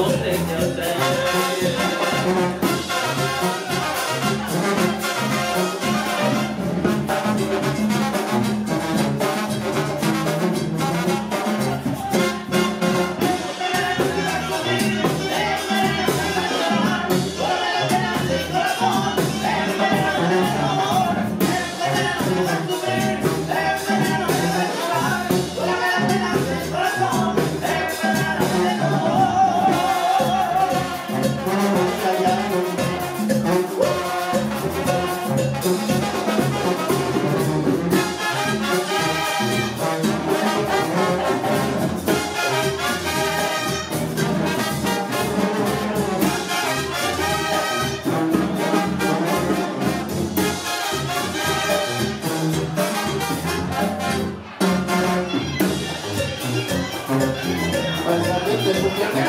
どんど。